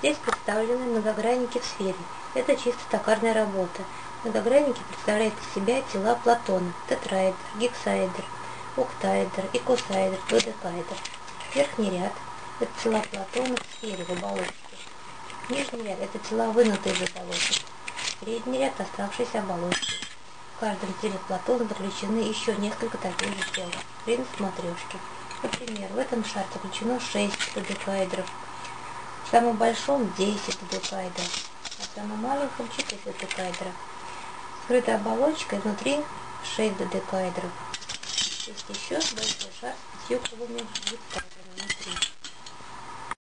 Здесь представлены многогранники в сфере. Это чисто токарная работа. Многогранники представляют из себя тела Платона, тетраэдр, гексаэдр, октаэдр, икосаэдр, додекаэдр. Верхний ряд – это тела Платона в сфере, в оболочке. Нижний ряд – это тела, вынутые из оболочек. Средний ряд – оставшиеся оболочки. В каждом теле Платона заключены еще несколько таких же тел. Принцип матрешки. Например, в этом шаре заключено 6 додекаэдров, в самом большом 10 додекаэдров, а в самом маленьком 4 додекаэдра. Скрытая оболочка внутри 6 додекаэдров. Есть еще большой шар с пятью внутри.